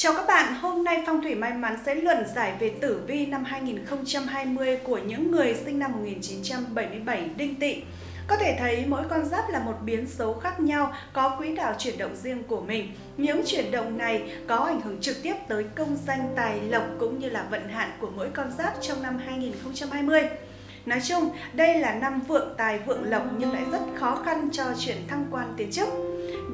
Chào các bạn, hôm nay Phong thủy may mắn sẽ luận giải về tử vi năm 2020 của những người sinh năm 1977 đinh tỵ. Có thể thấy mỗi con giáp là một biến số khác nhau, có quỹ đạo chuyển động riêng của mình. Những chuyển động này có ảnh hưởng trực tiếp tới công danh tài lộc cũng như là vận hạn của mỗi con giáp trong năm 2020. Nói chung, đây là năm vượng tài vượng lộc nhưng lại rất khó khăn cho chuyện thăng quan tiến chức.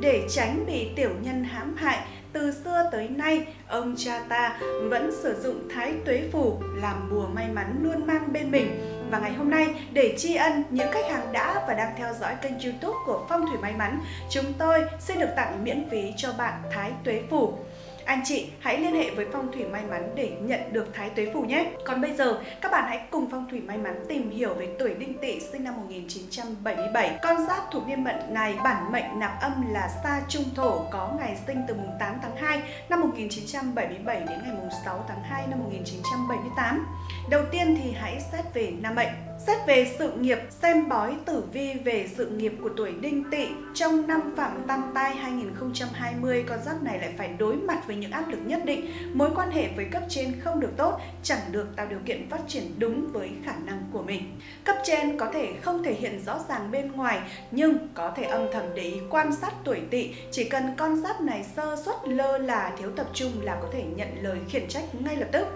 Để tránh bị tiểu nhân hãm hại, từ xưa tới nay, ông cha ta vẫn sử dụng thái tuế phù làm bùa may mắn luôn mang bên mình. Và ngày hôm nay, để tri ân những khách hàng đã và đang theo dõi kênh youtube của Phong Thủy May Mắn, chúng tôi xin được tặng miễn phí cho bạn thái tuế phù. Anh chị hãy liên hệ với Phong Thủy May Mắn để nhận được Thái Tuế Phù nhé. Còn bây giờ, các bạn hãy cùng Phong Thủy May Mắn tìm hiểu về tuổi Đinh Tỵ sinh năm 1977. Con giáp thuộc niên mệnh này bản mệnh nạp âm là Sa Trung Thổ có ngày sinh từ mùng 8 tháng 2 năm 1977 đến ngày mùng 6 tháng 2 năm 1978. Đầu tiên thì hãy xét về nam mệnh. Xét về sự nghiệp, xem bói tử vi về sự nghiệp của tuổi Đinh Tỵ trong năm Phạm Tam Tai 2020, con giáp này lại phải đối mặt với những áp lực nhất định. Mối quan hệ với cấp trên không được tốt, chẳng được tạo điều kiện phát triển đúng với khả năng của mình. Cấp trên có thể không thể hiện rõ ràng bên ngoài, nhưng có thể âm thầm để ý quan sát tuổi Tỵ. Chỉ cần con giáp này sơ suất lơ là thiếu tập trung là có thể nhận lời khiển trách ngay lập tức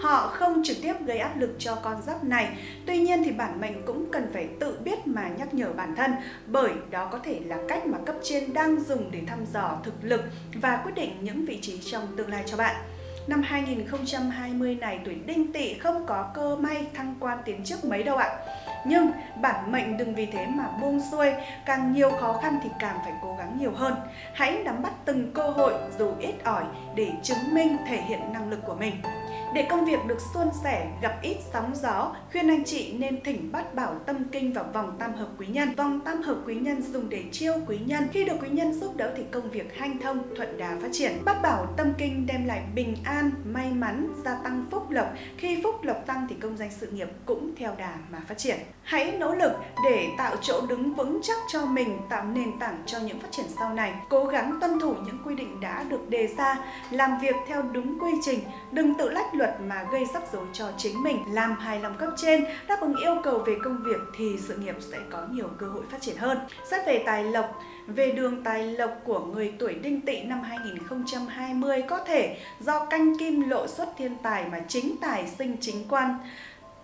họ không trực tiếp gây áp lực cho con giáp này. Tuy nhiên thì bản mệnh cũng cần phải tự biết mà nhắc nhở bản thân bởi đó có thể là cách mà cấp trên đang dùng để thăm dò thực lực và quyết định những vị trí trong tương lai cho bạn. Năm 2020 này tuổi đinh tỵ không có cơ may thăng quan tiến chức mấy đâu ạ. Nhưng bản mệnh đừng vì thế mà buông xuôi, càng nhiều khó khăn thì càng phải cố gắng nhiều hơn. Hãy nắm bắt từng cơ hội dù ít ỏi để chứng minh thể hiện năng lực của mình. Để công việc được suôn sẻ, gặp ít sóng gió, khuyên anh chị nên thỉnh bắt bảo tâm kinh vào vòng tam hợp quý nhân. Vòng tam hợp quý nhân dùng để chiêu quý nhân. Khi được quý nhân giúp đỡ thì công việc hanh thông, thuận đà phát triển. Bắt bảo tâm kinh đem lại bình an, may mắn, gia tăng phúc lộc. Khi phúc lộc tăng thì công danh sự nghiệp cũng theo đà mà phát triển. Hãy nỗ lực để tạo chỗ đứng vững chắc cho mình, tạo nền tảng cho những phát triển sau này. Cố gắng tuân thủ những quy định đã được đề ra, làm việc theo đúng quy trình, đừng tự lách luật mà gây rắc rối cho chính mình, làm hài lòng cấp trên, đáp ứng yêu cầu về công việc thì sự nghiệp sẽ có nhiều cơ hội phát triển hơn. Xét về tài lộc, về đường tài lộc của người tuổi đinh tỵ năm 2020 có thể do canh kim lộ xuất thiên tài mà chính tài sinh chính quan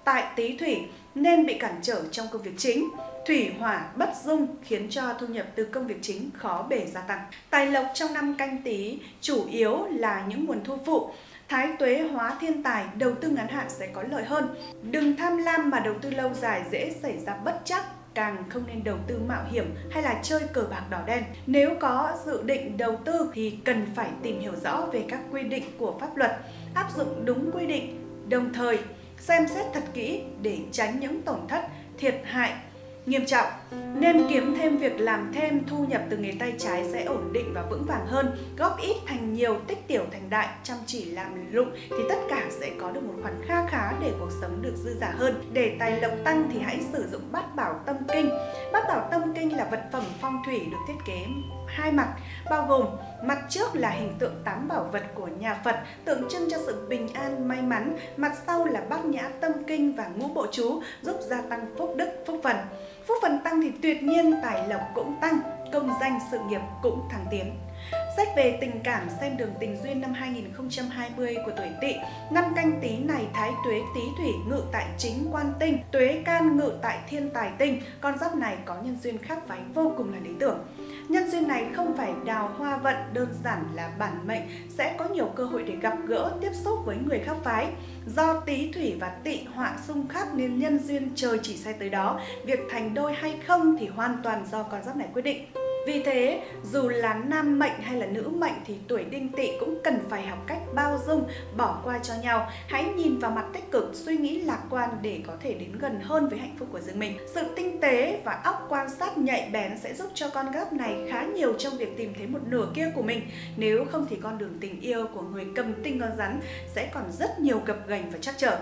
tại tý thủy nên bị cản trở trong công việc chính. Thủy hỏa bất dung khiến cho thu nhập từ công việc chính khó bể gia tăng. Tài lộc trong năm canh tí chủ yếu là những nguồn thu phụ. Thái tuế hóa thiên tài, đầu tư ngắn hạn sẽ có lợi hơn. Đừng tham lam mà đầu tư lâu dài dễ xảy ra bất chắc càng không nên đầu tư mạo hiểm hay là chơi cờ bạc đỏ đen. Nếu có dự định đầu tư thì cần phải tìm hiểu rõ về các quy định của pháp luật, áp dụng đúng quy định, đồng thời xem xét thật kỹ để tránh những tổn thất, thiệt hại nghiêm trọng nên kiếm thêm việc làm thêm, thu nhập từ nghề tay trái sẽ ổn định và vững vàng hơn. Góp ít thành nhiều, tích tiểu thành đại, chăm chỉ làm lụng thì tất cả sẽ có được một khoản kha khá để cuộc sống được dư giả hơn. Để tài lộc tăng thì hãy sử dụng bát bảo tâm kinh. Bát bảo tâm kinh là vật phẩm phong thủy được thiết kế hai mặt, bao gồm mặt trước là hình tượng tám bảo vật của nhà Phật, tượng trưng cho sự bình an, may mắn. Mặt sau là bát nhã tâm kinh và ngũ bộ chú, giúp gia tăng phúc đức, phúc phần phúc phần tăng thì tuyệt nhiên tài lộc cũng tăng, công danh sự nghiệp cũng thăng tiến. Sách về tình cảm xem đường tình duyên năm 2020 của tuổi Tỵ. Năm canh tí này Thái Tuế Tý Thủy ngự tại chính quan tinh, Tuế Can ngự tại thiên tài tinh. Con giáp này có nhân duyên khác phái vô cùng là lý tưởng. Nhân duyên này không phải đào hoa vận, đơn giản là bản mệnh sẽ có nhiều cơ hội để gặp gỡ, tiếp xúc với người khác phái. Do Tý Thủy và Tỵ họa xung khắc nên nhân duyên trời chỉ sai tới đó, việc thành đôi hay không thì hoàn toàn do con giáp này quyết định. Vì thế, dù là nam mệnh hay là nữ mệnh thì tuổi đinh tỵ cũng cần phải học cách bao dung, bỏ qua cho nhau. Hãy nhìn vào mặt tích cực, suy nghĩ lạc quan để có thể đến gần hơn với hạnh phúc của riêng mình. Sự tinh tế và óc quan sát nhạy bén sẽ giúp cho con gấp này khá nhiều trong việc tìm thấy một nửa kia của mình. Nếu không thì con đường tình yêu của người cầm tinh con rắn sẽ còn rất nhiều gập ghềnh và chắc trở.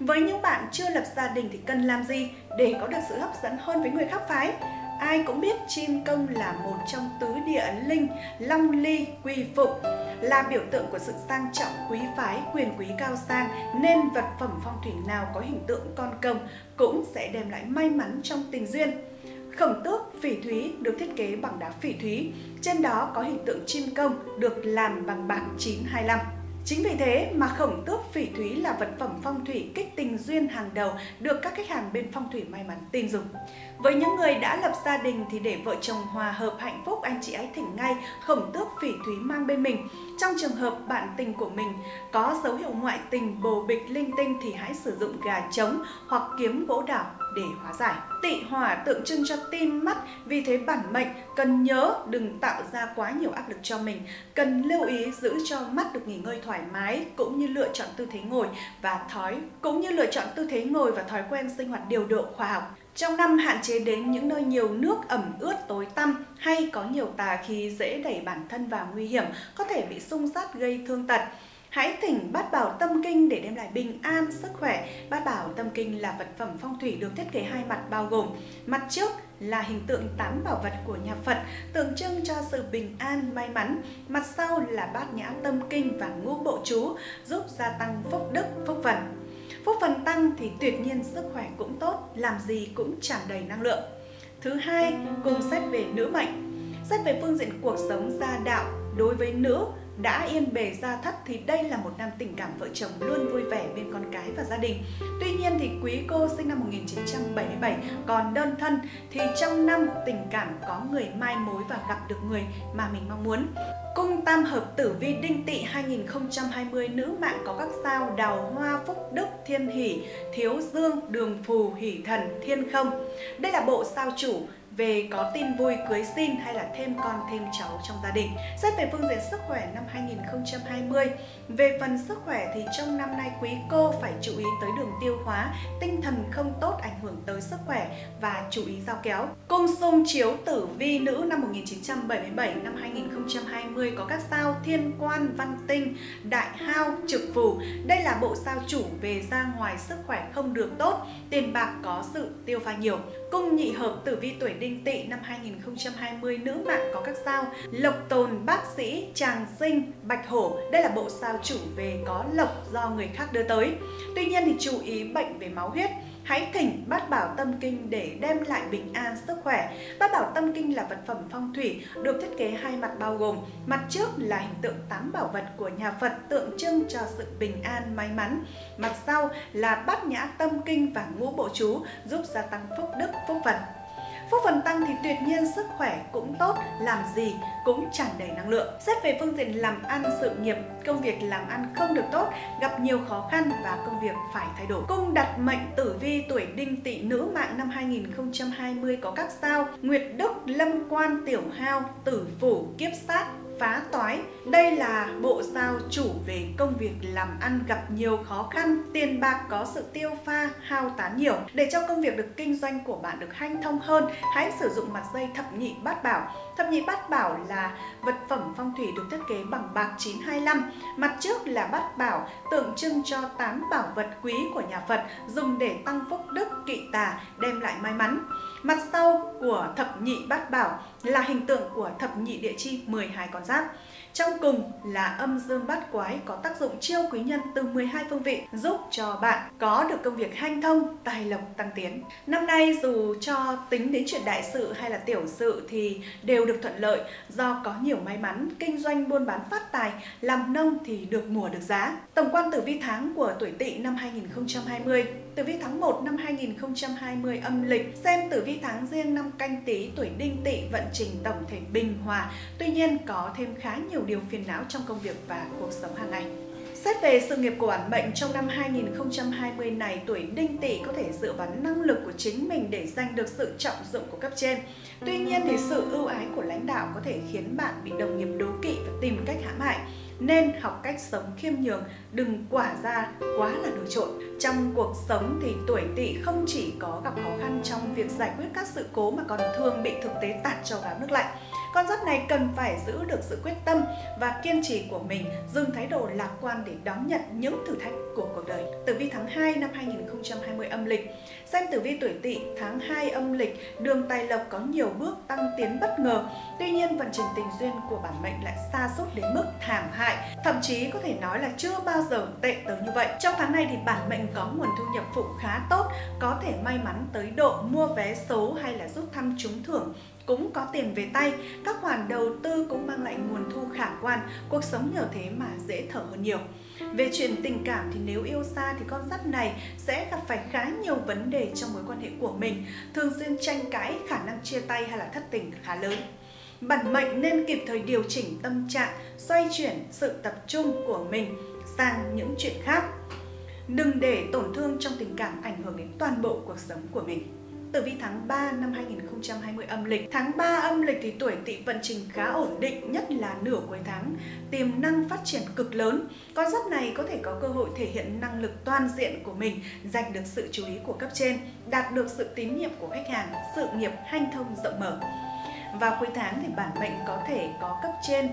Với những bạn chưa lập gia đình thì cần làm gì để có được sự hấp dẫn hơn với người khác phái? Ai cũng biết chim công là một trong tứ địa linh, long ly, quy phụng, là biểu tượng của sự sang trọng, quý phái, quyền quý cao sang, nên vật phẩm phong thủy nào có hình tượng con công cũng sẽ đem lại may mắn trong tình duyên. Khổng tước phỉ thúy được thiết kế bằng đá phỉ thúy, trên đó có hình tượng chim công được làm bằng bạc 925. Chính vì thế mà khổng tước phỉ thúy là vật phẩm phong thủy kích tình duyên hàng đầu được các khách hàng bên phong thủy may mắn tin dùng. Với những người đã lập gia đình thì để vợ chồng hòa hợp hạnh phúc, anh chị ấy thỉnh ngay khổng tước phỉ thúy mang bên mình. Trong trường hợp bạn tình của mình có dấu hiệu ngoại tình, bồ bịch linh tinh thì hãy sử dụng gà trống hoặc kiếm gỗ đảo để hóa giải. Tị hỏa tượng trưng cho tim mắt, vì thế bản mệnh cần nhớ đừng tạo ra quá nhiều áp lực cho mình, cần lưu ý giữ cho mắt được nghỉ ngơi thoải mái cũng như lựa chọn tư thế ngồi và thói cũng như lựa chọn tư thế ngồi và thói quen sinh hoạt điều độ khoa học. Trong năm hạn chế đến những nơi nhiều nước ẩm ướt tối tăm hay có nhiều tà khí dễ đẩy bản thân vào nguy hiểm, có thể bị xung sát gây thương tật. Hãy thỉnh bát bảo tâm kinh để đem lại bình an, sức khỏe. Bát bảo tâm kinh là vật phẩm phong thủy được thiết kế hai mặt bao gồm mặt trước là hình tượng tám bảo vật của nhà Phật, tượng trưng cho sự bình an, may mắn. Mặt sau là bát nhã tâm kinh và ngũ bộ chú, giúp gia tăng phúc đức, phúc phần. Phúc phần tăng thì tuyệt nhiên sức khỏe cũng tốt, làm gì cũng tràn đầy năng lượng. Thứ hai, cùng xét về nữ mệnh. Xét về phương diện cuộc sống gia đạo, đối với nữ đã yên bề gia thất thì đây là một năm tình cảm vợ chồng luôn vui vẻ bên con cái và gia đình. Tuy nhiên thì quý cô sinh năm 1977 còn đơn thân thì trong năm tình cảm có người mai mối và gặp được người mà mình mong muốn. Cung tam hợp tử vi đinh tỵ 2020 nữ mạng có các sao đào hoa phúc đức thiên hỷ, thiếu dương, đường phù, hỷ thần, thiên không. Đây là bộ sao chủ về có tin vui cưới xin hay là thêm con thêm cháu trong gia đình. Xét về phương diện sức khỏe năm 2020, về phần sức khỏe thì trong năm nay quý cô phải chú ý tới đường tiêu hóa, tinh thần không tốt ảnh hưởng tới sức khỏe và chú ý giao kéo. Cung xung chiếu tử vi nữ năm 1977 năm 2020 có các sao thiên quan, văn tinh, đại hao, trực phù. Đây là bộ sao chủ về ra ngoài sức khỏe không được tốt, tiền bạc có sự tiêu pha nhiều. Cung nhị hợp tử vi tuổi đinh tỵ năm 2020 nữ mạng có các sao lộc tồn, bác sĩ, tràng sinh, bạch hổ. Đây là bộ sao chủ về có lộc do người khác đưa tới. Tuy nhiên thì chú ý bệnh về máu huyết. Hãy thỉnh bát bảo tâm kinh để đem lại bình an sức khỏe. Bát bảo tâm kinh là vật phẩm phong thủy, được thiết kế hai mặt bao gồm mặt trước là hình tượng tám bảo vật của nhà Phật tượng trưng cho sự bình an, may mắn. Mặt sau là bát nhã tâm kinh và ngũ bộ chú, giúp gia tăng phúc đức, phúc phần. Phúc phần tăng thì tuyệt nhiên sức khỏe cũng tốt, làm gì cũng tràn đầy năng lượng. Xét về phương diện làm ăn sự nghiệp, công việc làm ăn không được tốt, gặp nhiều khó khăn và công việc phải thay đổi. Cung đặt mệnh tử vi tuổi đinh tỵ nữ mạng năm 2020 có các sao Nguyệt Đức, Lâm Quan, Tiểu Hao, Tử Phủ, Kiếp Sát, phá toái. Đây là bộ sao chủ về công việc làm ăn gặp nhiều khó khăn, tiền bạc có sự tiêu pha, hao tán nhiều. Để cho công việc được kinh doanh của bạn được hanh thông hơn, hãy sử dụng mặt dây thập nhị bát bảo. Thập nhị bát bảo là vật phẩm phong thủy được thiết kế bằng bạc 925. Mặt trước là bát bảo tượng trưng cho 8 bảo vật quý của nhà Phật dùng để tăng phúc đức, kỵ tà, đem lại may mắn. Mặt sau của thập nhị bát bảo là hình tượng của thập nhị địa chi 12 con giáp. Trong cùng là âm dương bát quái có tác dụng chiêu quý nhân từ 12 phương vị giúp cho bạn có được công việc hanh thông, tài lộc tăng tiến. Năm nay dù cho tính đến chuyện đại sự hay là tiểu sự thì đều được thuận lợi do có nhiều may mắn, kinh doanh buôn bán phát tài, làm nông thì được mùa được giá. Tổng quan tử vi tháng của tuổi Tỵ năm 2020, tử vi tháng 1 năm 2020 âm lịch, xem tử vi tháng riêng năm Canh Tý tuổi Đinh Tỵ vận trình tổng thể bình hòa. Tuy nhiên có thêm khá nhiều điều phiền não trong công việc và cuộc sống hàng ngày. Xét về sự nghiệp của bản mệnh trong năm 2020 này, tuổi đinh tỵ có thể dựa vào năng lực của chính mình để giành được sự trọng dụng của cấp trên. Tuy nhiên thì sự ưu ái của lãnh đạo có thể khiến bạn bị đồng nghiệp đố kỵ và tìm cách hãm hại. Nên học cách sống khiêm nhường, đừng quả ra quá là nổi trội. Trong cuộc sống thì tuổi tỵ không chỉ có gặp khó khăn trong việc giải quyết các sự cố mà còn thường bị thực tế tạt cho gáo nước lạnh con giáp này cần phải giữ được sự quyết tâm và kiên trì của mình, dừng thái độ lạc quan để đón nhận những thử thách của cuộc đời. Tử vi tháng 2 năm 2020 âm lịch Xem tử vi tuổi tỵ tháng 2 âm lịch, đường tài lộc có nhiều bước tăng tiến bất ngờ. Tuy nhiên, vận trình tình duyên của bản mệnh lại xa sút đến mức thảm hại, thậm chí có thể nói là chưa bao giờ tệ tới như vậy. Trong tháng này thì bản mệnh có nguồn thu nhập phụ khá tốt, có thể may mắn tới độ mua vé số hay là rút thăm trúng thưởng cũng có tiền về tay, các khoản đầu tư cũng mang lại nguồn thu khả quan, cuộc sống nhờ thế mà dễ thở hơn nhiều. Về chuyện tình cảm thì nếu yêu xa thì con giáp này sẽ gặp phải khá nhiều vấn đề trong mối quan hệ của mình, thường xuyên tranh cãi, khả năng chia tay hay là thất tình khá lớn. Bản mệnh nên kịp thời điều chỉnh tâm trạng, xoay chuyển sự tập trung của mình sang những chuyện khác. Đừng để tổn thương trong tình cảm ảnh hưởng đến toàn bộ cuộc sống của mình tử vi tháng 3 năm 2020 âm lịch. Tháng 3 âm lịch thì tuổi tỵ vận trình khá ổn định, nhất là nửa cuối tháng, tiềm năng phát triển cực lớn. Con giáp này có thể có cơ hội thể hiện năng lực toàn diện của mình, giành được sự chú ý của cấp trên, đạt được sự tín nhiệm của khách hàng, sự nghiệp hanh thông rộng mở. Vào cuối tháng thì bản mệnh có thể có cấp trên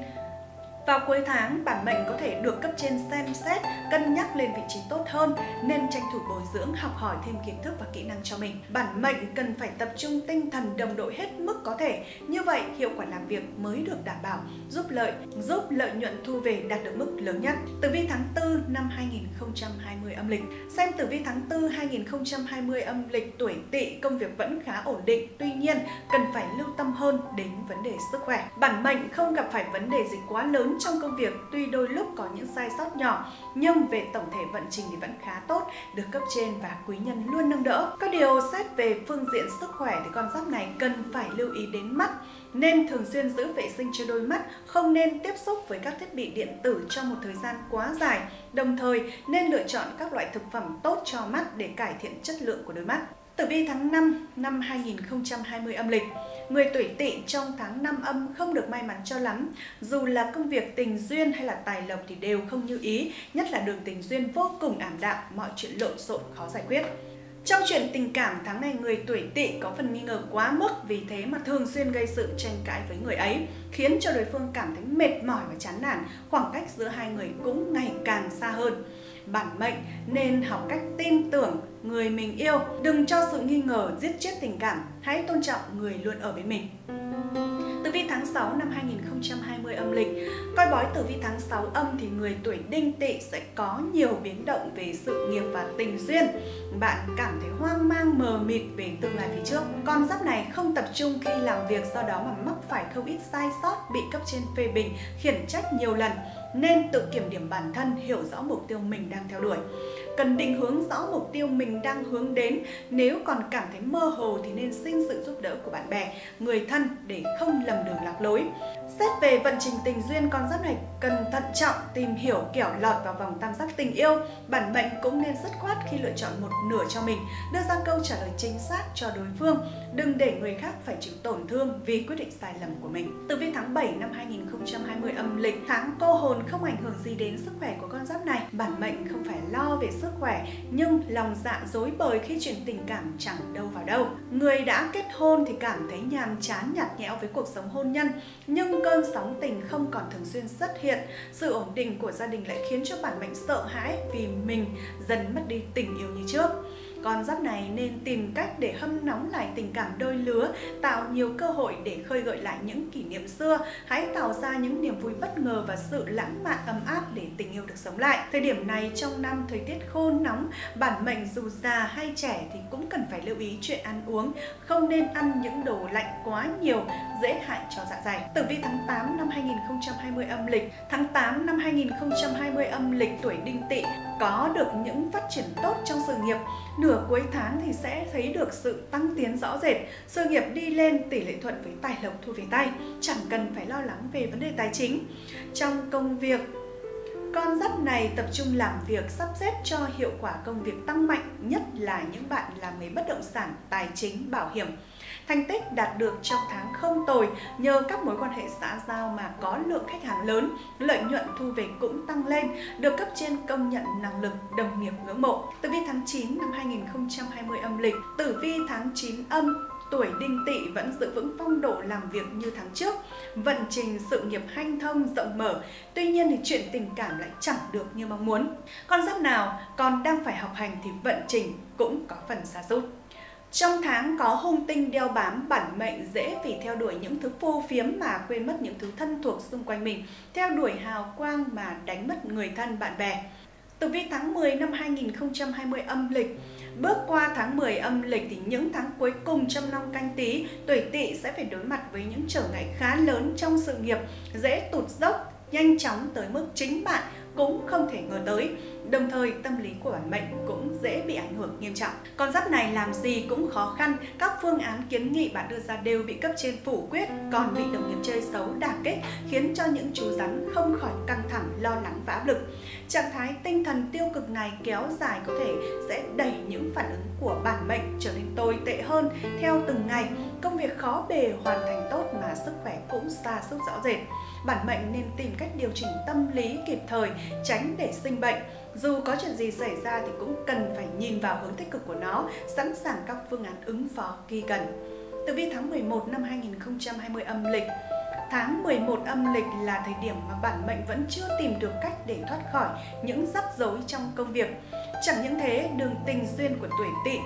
vào cuối tháng, bản mệnh có thể được cấp trên xem xét, cân nhắc lên vị trí tốt hơn nên tranh thủ bồi dưỡng, học hỏi thêm kiến thức và kỹ năng cho mình. Bản mệnh cần phải tập trung tinh thần đồng đội hết mức có thể, như vậy hiệu quả làm việc mới được đảm bảo, giúp lợi, giúp lợi nhuận thu về đạt được mức lớn nhất. Tử vi tháng 4 năm 2020 âm lịch. Xem tử vi tháng 4 2020 âm lịch tuổi Tỵ công việc vẫn khá ổn định, tuy nhiên cần phải lưu tâm hơn đến vấn đề sức khỏe. Bản mệnh không gặp phải vấn đề gì quá lớn trong công việc tuy đôi lúc có những sai sót nhỏ nhưng về tổng thể vận trình thì vẫn khá tốt, được cấp trên và quý nhân luôn nâng đỡ. Có điều xét về phương diện sức khỏe thì con giáp này cần phải lưu ý đến mắt, nên thường xuyên giữ vệ sinh cho đôi mắt, không nên tiếp xúc với các thiết bị điện tử trong một thời gian quá dài. Đồng thời nên lựa chọn các loại thực phẩm tốt cho mắt để cải thiện chất lượng của đôi mắt. Tử vi tháng 5 năm 2020 âm lịch. Người tuổi tỵ trong tháng 5 âm không được may mắn cho lắm. Dù là công việc tình duyên hay là tài lộc thì đều không như ý Nhất là đường tình duyên vô cùng ảm đạm, mọi chuyện lộn xộn khó giải quyết. Trong chuyện tình cảm, tháng này người tuổi tỵ có phần nghi ngờ quá mức vì thế mà thường xuyên gây sự tranh cãi với người ấy, khiến cho đối phương cảm thấy mệt mỏi và chán nản, khoảng cách giữa hai người cũng ngày càng xa hơn. Bản mệnh nên học cách tin tưởng người mình yêu. Đừng cho sự nghi ngờ giết chết tình cảm, hãy tôn trọng người luôn ở bên mình. Tử vi tháng 6 năm 2020 âm lịch Coi bói tử vi tháng 6 âm thì người tuổi đinh tỵ sẽ có nhiều biến động về sự nghiệp và tình duyên Bạn cảm thấy hoang mang mờ mịt về tương lai phía trước Con giáp này không tập trung khi làm việc do đó mà mắc phải không ít sai sót bị cấp trên phê bình, khiển trách nhiều lần nên tự kiểm điểm bản thân, hiểu rõ mục tiêu mình đang theo đuổi. Cần định hướng rõ mục tiêu mình đang hướng đến, nếu còn cảm thấy mơ hồ thì nên xin sự giúp đỡ của bạn bè, người thân để không lầm đường lạc lối. Xét về vận trình tình duyên, con giáp này cần thận trọng tìm hiểu kẻo lọt vào vòng tam giác tình yêu. Bản mệnh cũng nên dứt khoát khi lựa chọn một nửa cho mình, đưa ra câu trả lời chính xác cho đối phương. Đừng để người khác phải chịu tổn thương vì quyết định sai lầm của mình. Từ vi tháng 7 năm 2020 âm lịch, tháng cô hồn không ảnh hưởng gì đến sức khỏe của con giáp này. Bản mệnh không phải lo về sức khỏe, nhưng lòng dạ dối bời khi chuyện tình cảm chẳng đâu vào đâu. Người đã kết hôn thì cảm thấy nhàm chán nhạt nhẽo với cuộc sống hôn nhân, nhưng cơn sóng tình không còn thường xuyên xuất hiện. Sự ổn định của gia đình lại khiến cho bản mệnh sợ hãi vì mình dần mất đi tình yêu như trước. Con giáp này nên tìm cách để hâm nóng lại tình cảm đôi lứa, tạo nhiều cơ hội để khơi gợi lại những kỷ niệm xưa. Hãy tạo ra những niềm vui bất ngờ và sự lãng mạn ấm áp để tình yêu được sống lại. Thời điểm này trong năm thời tiết khô nóng, bản mệnh dù già hay trẻ thì cũng cần phải lưu ý chuyện ăn uống, không nên ăn những đồ lạnh quá nhiều, dễ hại cho dạ dày. Tử vi tháng 8 năm 2020 âm lịch, tháng 8 năm 2020 âm lịch tuổi Đinh Tỵ có được những phát triển tốt trong sự nghiệp. Nửa cuối tháng thì sẽ thấy được sự tăng tiến rõ rệt, sự nghiệp đi lên tỷ lệ thuận với tài lộc thu về tay, chẳng cần phải lo lắng về vấn đề tài chính. Trong công việc, con giáp này tập trung làm việc sắp xếp cho hiệu quả công việc tăng mạnh, nhất là những bạn làm nghề bất động sản, tài chính, bảo hiểm. Thành tích đạt được trong tháng không tồi nhờ các mối quan hệ xã giao mà có lượng khách hàng lớn, lợi nhuận thu về cũng tăng lên, được cấp trên công nhận năng lực, đồng nghiệp ngưỡng mộ. Tử vi tháng 9 năm 2020 âm lịch, tử vi tháng 9 âm tuổi đinh tỵ vẫn giữ vững phong độ làm việc như tháng trước, vận trình sự nghiệp hanh thông rộng mở. Tuy nhiên thì chuyện tình cảm lại chẳng được như mong muốn. Con giáp nào còn đang phải học hành thì vận trình cũng có phần xa sút trong tháng có hung tinh đeo bám bản mệnh dễ vì theo đuổi những thứ phô phiếm mà quên mất những thứ thân thuộc xung quanh mình, theo đuổi hào quang mà đánh mất người thân bạn bè. Tử vi tháng 10 năm 2020 âm lịch Bước qua tháng 10 âm lịch thì những tháng cuối cùng trong năm canh tí, tuổi tỵ sẽ phải đối mặt với những trở ngại khá lớn trong sự nghiệp, dễ tụt dốc, nhanh chóng tới mức chính bạn cũng không thể ngờ tới. Đồng thời tâm lý của bản mệnh cũng dễ bị ảnh hưởng nghiêm trọng. Con giáp này làm gì cũng khó khăn, các phương án kiến nghị bạn đưa ra đều bị cấp trên phủ quyết, còn bị đồng nghiệp chơi xấu đả kích khiến cho những chú rắn không khỏi căng thẳng, lo lắng và áp lực. Trạng thái tinh thần tiêu cực này kéo dài có thể sẽ đẩy những phản ứng của bản mệnh trở nên tồi tệ hơn theo từng ngày. Công việc khó bề hoàn thành tốt mà sức khỏe cũng xa sút rõ rệt. Bản mệnh nên tìm cách điều chỉnh tâm lý kịp thời, tránh để sinh bệnh. Dù có chuyện gì xảy ra thì cũng cần phải nhìn vào hướng tích cực của nó, sẵn sàng các phương án ứng phó khi cần. Tử vi tháng 11 năm 2020 âm lịch Tháng 11 âm lịch là thời điểm mà bản mệnh vẫn chưa tìm được cách để thoát khỏi những rắc rối trong công việc. Chẳng những thế, đường tình duyên của tuổi tỵ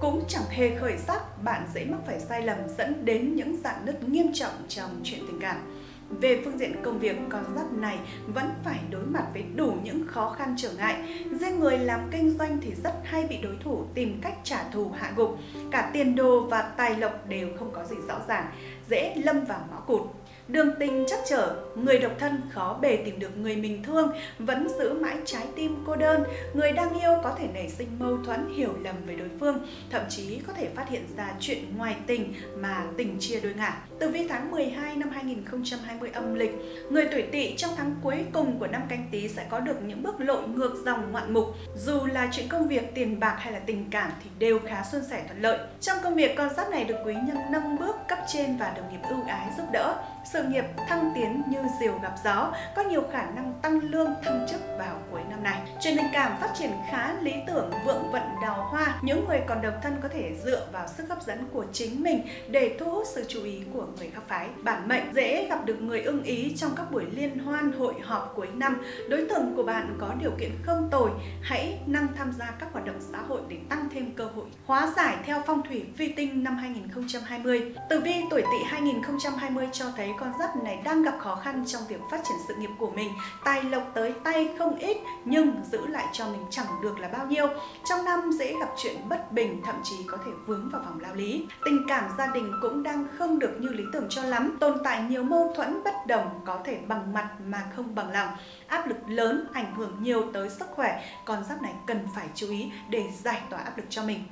cũng chẳng hề khởi sắc, bạn dễ mắc phải sai lầm dẫn đến những dạn nứt nghiêm trọng trong chuyện tình cảm. Về phương diện công việc, con giáp này vẫn phải đối mặt với đủ những khó khăn trở ngại. Riêng người làm kinh doanh thì rất hay bị đối thủ tìm cách trả thù hạ gục. Cả tiền đồ và tài lộc đều không có gì rõ ràng, dễ lâm vào ngõ cụt. Đường tình chắc trở, người độc thân khó bề tìm được người mình thương, vẫn giữ mãi trái tim cô đơn. Người đang yêu có thể nảy sinh mâu thuẫn, hiểu lầm với đối phương, thậm chí có thể phát hiện ra chuyện ngoài tình mà tình chia đôi ngả. Từ vi tháng 12 năm 2020 âm lịch, người tuổi tỵ trong tháng cuối cùng của năm canh tí sẽ có được những bước lội ngược dòng ngoạn mục. Dù là chuyện công việc, tiền bạc hay là tình cảm thì đều khá suôn sẻ thuận lợi. Trong công việc, con giáp này được quý nhân nâng bước cấp trên và đồng nghiệp ưu ái giúp đỡ sự sự nghiệp thăng tiến như diều gặp gió, có nhiều khả năng tăng lương thăng chức vào cuối năm này. Truyền tình cảm phát triển khá lý tưởng, vượng vận đào hoa. Những người còn độc thân có thể dựa vào sức hấp dẫn của chính mình để thu hút sự chú ý của người khác phái. Bản mệnh dễ gặp được người ưng ý trong các buổi liên hoan, hội họp cuối năm. Đối tượng của bạn có điều kiện không tồi, hãy năng tham gia các hoạt động xã hội để tăng thêm cơ hội. Hóa giải theo phong thủy vi tinh năm 2020. Tử vi tuổi Tỵ 2020 cho thấy con giáp này đang gặp khó khăn trong việc phát triển sự nghiệp của mình. Tài lộc tới tay không ít nhưng giữ lại cho mình chẳng được là bao nhiêu. Trong năm dễ gặp chuyện bất bình, thậm chí có thể vướng vào vòng lao lý. Tình cảm gia đình cũng đang không được như lý tưởng cho lắm, tồn tại nhiều mâu thuẫn bất đồng có thể bằng mặt mà không bằng lòng. Áp lực lớn ảnh hưởng nhiều tới sức khỏe, con giáp này cần phải chú ý để giải tỏa áp lực cho mình.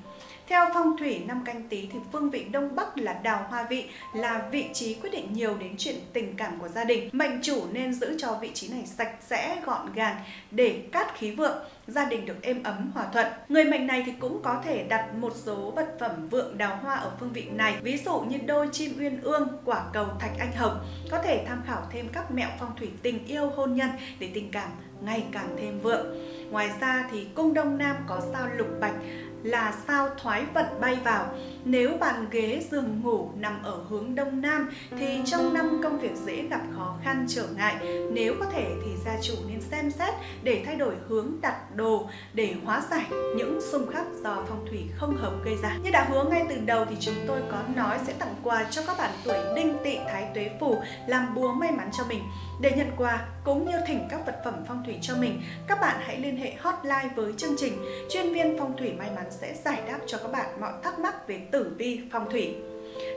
Theo phong thủy năm canh tí thì phương vị đông bắc là đào hoa vị là vị trí quyết định nhiều đến chuyện tình cảm của gia đình. Mệnh chủ nên giữ cho vị trí này sạch sẽ, gọn gàng để cát khí vượng, gia đình được êm ấm, hòa thuận. Người mệnh này thì cũng có thể đặt một số vật phẩm vượng đào hoa ở phương vị này, ví dụ như đôi chim uyên ương, quả cầu thạch anh hồng. Có thể tham khảo thêm các mẹo phong thủy tình yêu hôn nhân để tình cảm ngày càng thêm vượng. Ngoài ra thì cung đông nam có sao lục bạch là sao thoái vận bay vào. Nếu bàn ghế giường ngủ nằm ở hướng đông nam thì trong năm công việc dễ gặp khó khăn trở ngại. Nếu có thể thì gia chủ nên xem xét để thay đổi hướng đặt đồ để hóa giải những xung khắc do phong thủy không hợp gây ra. Như đã hứa ngay từ đầu thì chúng tôi có nói sẽ tặng quà cho các bạn tuổi đinh tỵ thái tuế phù làm búa may mắn cho mình. Để nhận quà cũng như thỉnh các vật phẩm phong thủy cho mình, các bạn hãy liên hệ hotline với chương trình chuyên viên phong thủy may mắn sẽ giải đáp cho các bạn mọi thắc mắc về tử vi phong thủy.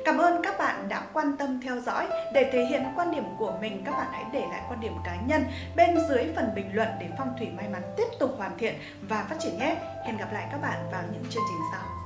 Cảm ơn các bạn đã quan tâm theo dõi. Để thể hiện quan điểm của mình, các bạn hãy để lại quan điểm cá nhân bên dưới phần bình luận để phong thủy may mắn tiếp tục hoàn thiện và phát triển nhé. Hẹn gặp lại các bạn vào những chương trình sau.